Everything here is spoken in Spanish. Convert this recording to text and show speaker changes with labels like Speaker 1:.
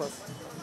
Speaker 1: lejos.